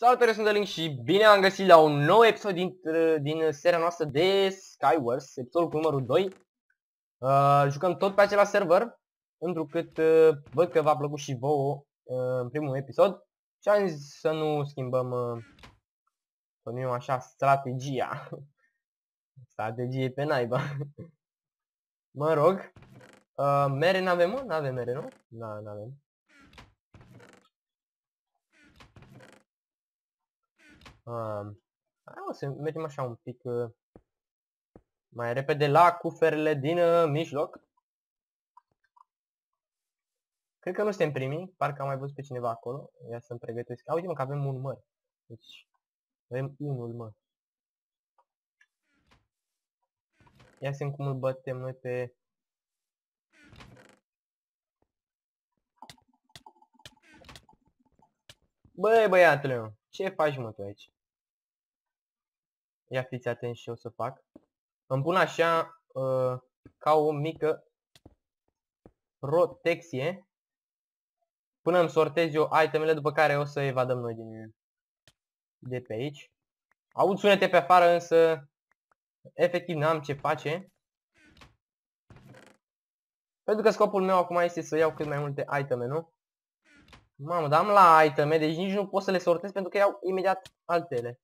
Salutare, sunt Link și bine am găsit la un nou episod din, din seria noastră de Skywars, episodul cu numărul 2. Uh, jucăm tot pe același server, întrucât uh, văd că v-a plăcut și vouă uh, în primul episod. Și am zis să nu schimbăm, uh, să nu așa, strategia. Strategie pe naiba. mă rog. Uh, mere n-avem, mă? N-avem mere, nu? Na, n-avem. Uh, o să mergem așa un pic uh, mai repede la cuferele din uh, mijloc. Cred că nu suntem primii, parcă am mai văzut pe cineva acolo. Ia să-mi pregătesc. A, uite mă că avem un măr. Deci, avem unul măr. Ia să cum îl bătem noi pe... Băi, băiatule, ce faci mă tu aici? Ia fiți atenți și eu să fac. Îmi pun așa uh, ca o mică protecție până îmi sortez eu itemele după care o să evadăm noi din de pe aici. Aud sunete pe afară însă efectiv n-am ce face. Pentru că scopul meu acum este să iau cât mai multe iteme, nu? Mamă, dar am la iteme, deci nici nu pot să le sortez pentru că iau imediat altele.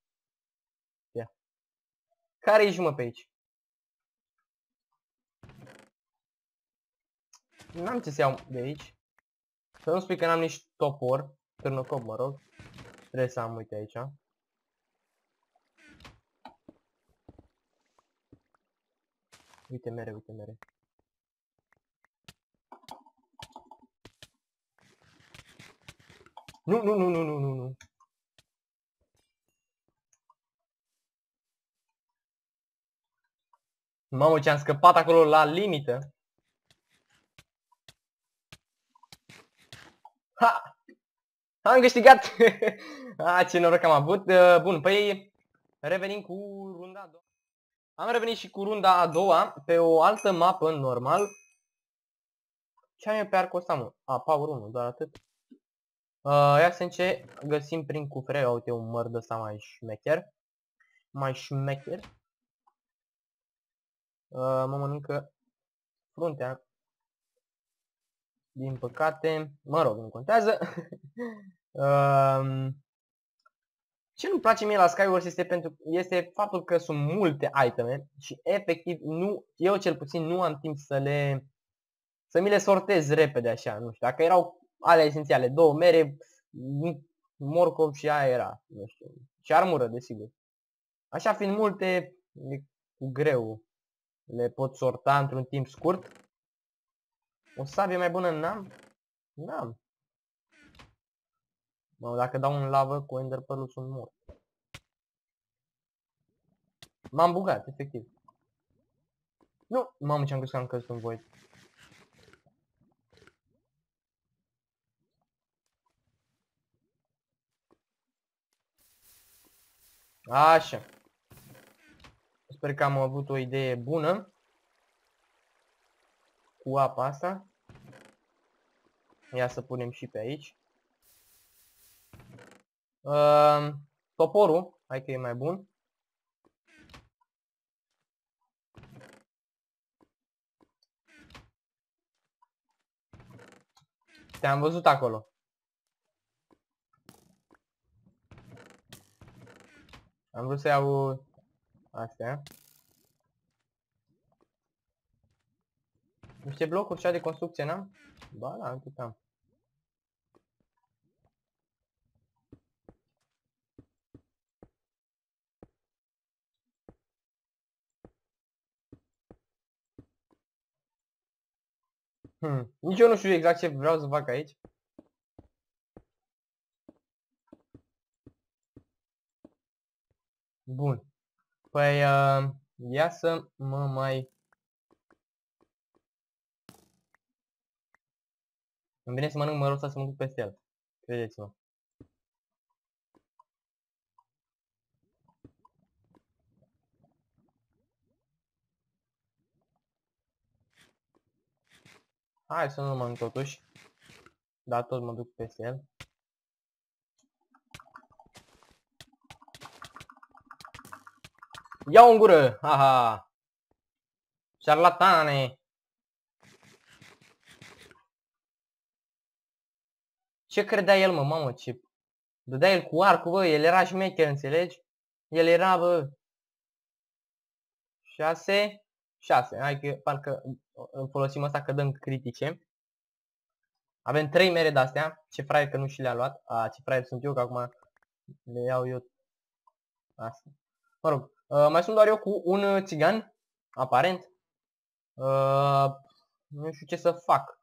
Care ești mă pe aici? N-am ce să iau de aici. Să nu spui că n-am nici topor. Târnăcop, mă rog. Trebuie să am, uite aici. Uite mere, uite mere. Nu, nu, nu, nu, nu, nu, nu. Mamă, ce am scăpat acolo la limită. Ha! Am câștigat! A, ce noroc am avut. Uh, bun, păi revenim cu runda a doua. Am revenit și cu runda a doua pe o altă mapă normal. Ce am eu pe arcul ăsta, mă? A, power 1, doar atât. Uh, ia să ce găsim prin cufre. Uite, un măr de ăsta mai șmecher. Mai șmecher. Uh, mă mănâncă fruntea. Din păcate, mă rog, nu contează. uh, ce nu-mi place mie la Skywars este, pentru, este faptul că sunt multe iteme și efectiv nu, eu cel puțin nu am timp să le să mi le sortez repede așa, nu știu, dacă erau ale esențiale, două mere, morcov și aia era, nu știu, și armură, desigur. Așa fiind multe, e cu greu le pot sorta într-un timp scurt. O sabie mai bună n-am? N-am. Mă, dacă dau un lavă cu ender pearl sunt mort. M-am bugat, efectiv. Nu! Mamă, ce-am crezut că am căzut în void. Așa. Sper că am avut o idee bună cu apa asta. Ia să punem și pe aici. Uh, toporul, hai că e mai bun. Te-am văzut acolo. Am vrut să iau Astea. Niște blocuri cea de construcție n-am? Ba da, cât am. Hmm. Nici eu nu știu exact ce vreau să fac aici. Bun. Păi, uh, ia să mă mai... Îmi vine să mănânc mărul ăsta să mă duc peste el. Credeți-mă. Hai să nu mănânc totuși. Dar tot mă duc peste el. Ia-o în gură! Haha! Șarlatane! Ce credea el, mă, mamă, ce... Dădea el cu arcul, bă, el era șmecher, înțelegi? El era, bă... 6, 6, hai că parcă îl folosim asta că dăm critice. Avem 3 mere de-astea, ce fraier că nu și le-a luat. A, ce fraier sunt eu, că acum le iau eu. Asta. Mă rog, uh, mai sunt doar eu cu un țigan, aparent. Uh, nu știu ce să fac.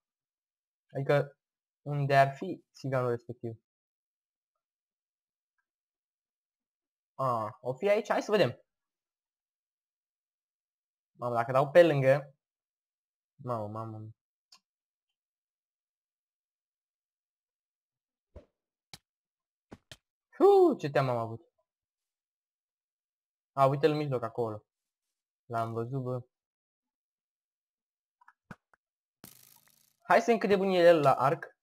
Adică, unde ar fi țiganul respectiv? A, o fi aici? Hai să vedem. Mamă, dacă dau pe lângă... Mamă, mamă. Uu, ce teamă am avut. A, uite-l în mijloc acolo. L-am văzut, bă. Hai să cât de bun e el la arc.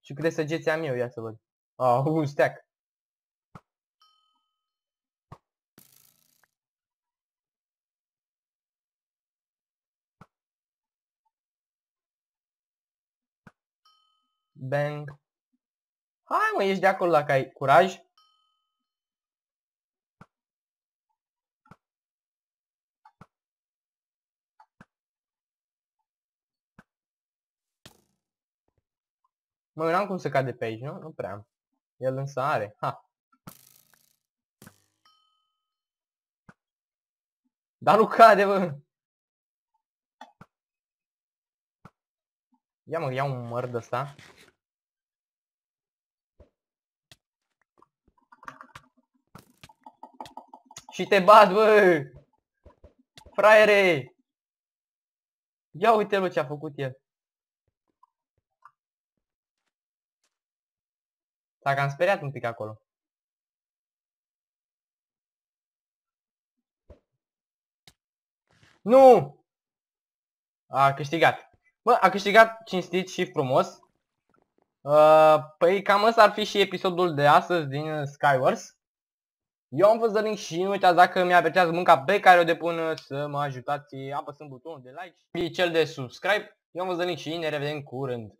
Și câte săgeți am eu, ia să văd. Ah, un stack. Bang. Hai mă, ești de acolo dacă ai curaj. Mă, eu n-am cum să cad de pe aici, nu? Nu prea am. El însă are. Ha. Dar nu cade, bă! Ia mă, ia un măr de ăsta. Și te bat, bă! Fraiere! Ia uite-l ce a făcut el. Dacă am speriat un pic acolo. Nu! A câștigat. Bă, a câștigat cinstit și frumos. Uh, păi cam ăsta ar fi și episodul de astăzi din Skywars. Eu am fost Zălin și nu uitați dacă mi-apreciați munca pe care o depun să mă ajutați apăsând butonul de like și cel de subscribe. Eu am fost Zălin și ne revedem curând.